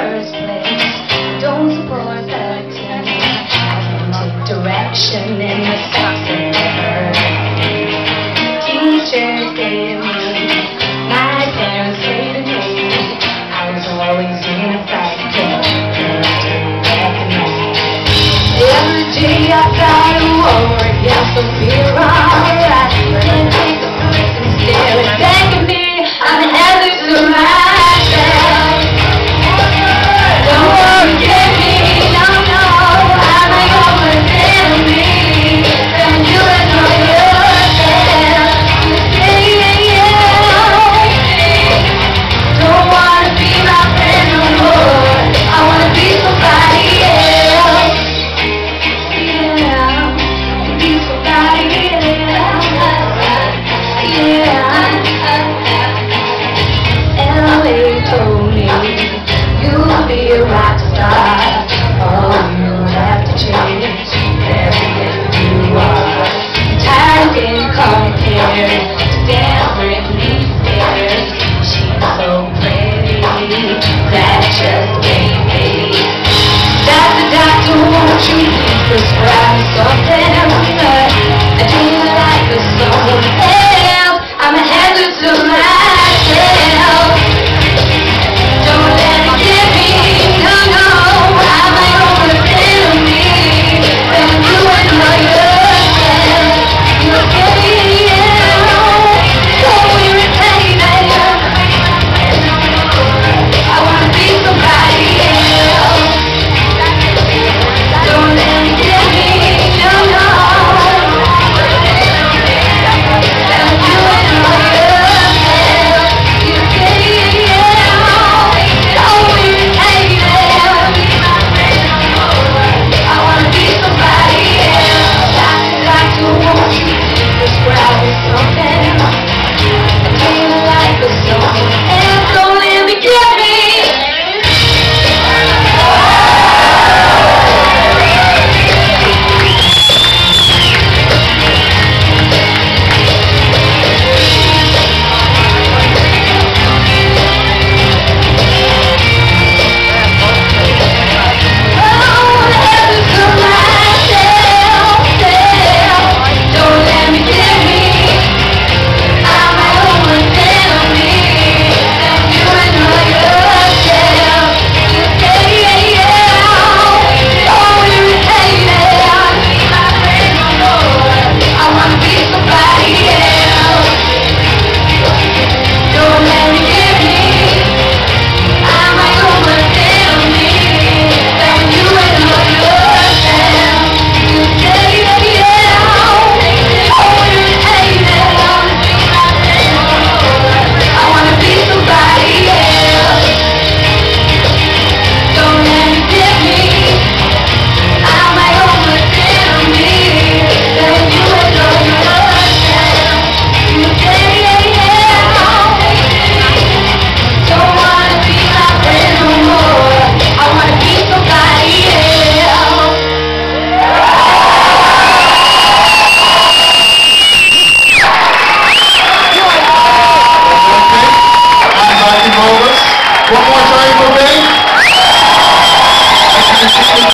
first place. Don't support the team. I can't take direction in the stocks and errors. Teachers gave me, my parents hated me. I was always in a fight. Every day I got a war, yeah, from here on. Oh,